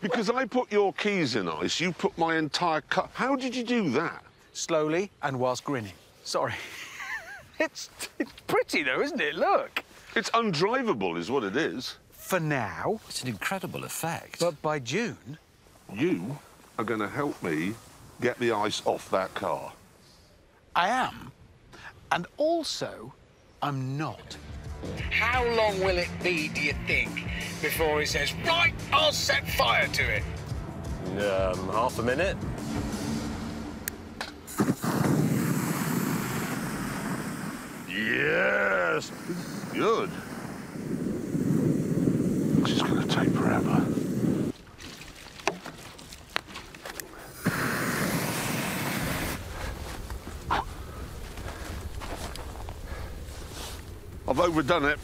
Because I put your keys in ice, you put my entire car. How did you do that? Slowly and whilst grinning. Sorry. it's, it's pretty, though, isn't it? Look. It's undrivable, is what it is. For now, It's an incredible effect. but by June, You are going to help me get the ice off that car. I am. And also, I'm not. How long will it be, do you think, before he says, right, I'll set fire to it? Um, half a minute. Yes! Good. This is going to take forever. I've overdone it.